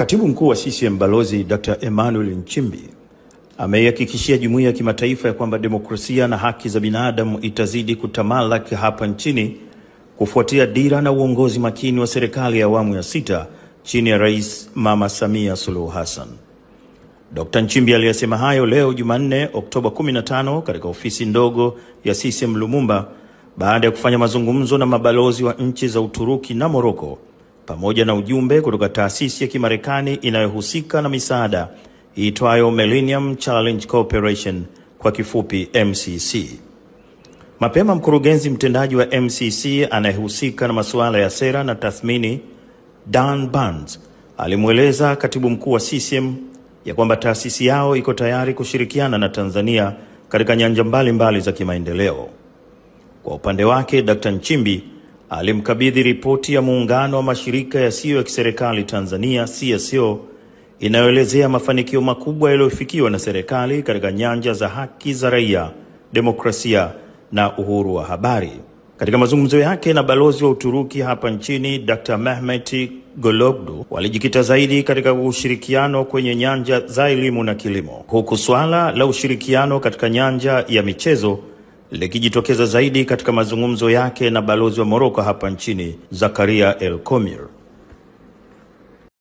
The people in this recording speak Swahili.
Katibu mkuu wa CCM Balozi Dr. Emmanuel Nchimbi ameihakikishia jumuiya ya kimataifa ya kwamba demokrasia na haki za binadamu itazidi kutamalaki hapa nchini kufuatia dira na uongozi makini wa serikali ya awamu ya sita chini ya Rais Mama Samia Suluhu Hassan. Dr. Nchimbi aliyesema hayo leo Jumanne Oktoba 15 katika ofisi ndogo ya CCM Lumumba baada ya kufanya mazungumzo na mabalozi wa nchi za Uturuki na Moroko pamoja na ujumbe kutoka taasisi ya Kimarekani inayohusika na misaada iitwayo Millennium Challenge Cooperation kwa kifupi MCC. Mapema mkurugenzi mtendaji wa MCC anayehusika na masuala ya sera na tathmini Dan Burns alimweleza katibu mkuu wa CCM ya kwamba taasisi yao iko tayari kushirikiana na Tanzania katika nyanja mbalimbali mbali za kimaendeleo. Kwa upande wake, Dr. Nchimbi alimkabidhi ripoti ya muungano wa mashirika yasiyo ya kiserikali Tanzania CSO inayoelezea mafanikio makubwa yaliyofikiwa na serikali katika nyanja za haki za raia, demokrasia na uhuru wa habari. Katika mazungumzo yake na balozi wa Uturuki hapa nchini Dr. Mehmet Gologdu walijikita zaidi katika ushirikiano kwenye nyanja za elimu na kilimo, huku swala la ushirikiano katika nyanja ya michezo likijitokeza zaidi katika mazungumzo yake na balozi wa Moroko hapa nchini Zakaria El Komir.